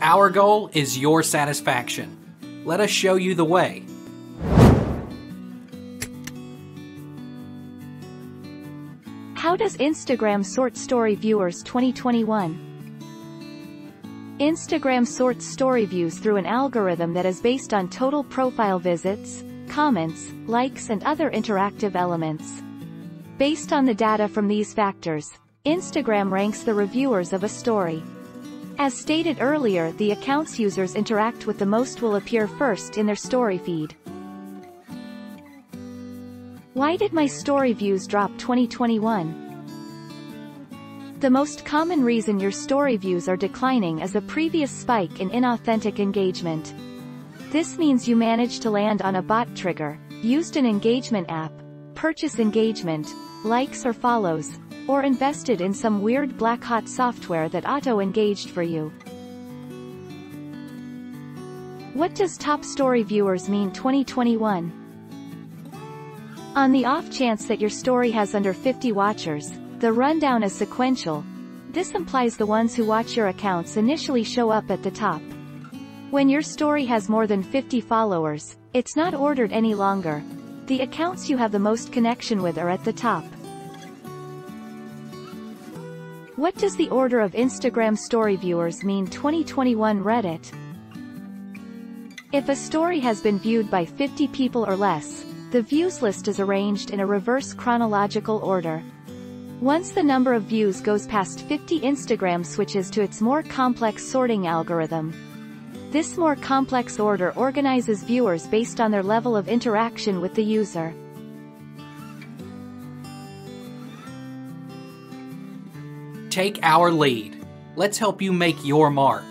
Our goal is your satisfaction. Let us show you the way. How does Instagram sort story viewers 2021? Instagram sorts story views through an algorithm that is based on total profile visits, comments, likes and other interactive elements. Based on the data from these factors, Instagram ranks the reviewers of a story. As stated earlier the accounts users interact with the most will appear first in their story feed. Why did my story views drop 2021? The most common reason your story views are declining is a previous spike in inauthentic engagement. This means you managed to land on a bot trigger, used an engagement app, purchase engagement, likes or follows, or invested in some weird black hat software that auto-engaged for you. What does top story viewers mean 2021? On the off chance that your story has under 50 watchers, the rundown is sequential. This implies the ones who watch your accounts initially show up at the top. When your story has more than 50 followers, it's not ordered any longer. The accounts you have the most connection with are at the top. What does the order of Instagram story viewers mean 2021 Reddit? If a story has been viewed by 50 people or less, the views list is arranged in a reverse chronological order. Once the number of views goes past 50 Instagram switches to its more complex sorting algorithm. This more complex order organizes viewers based on their level of interaction with the user. Take our lead. Let's help you make your mark.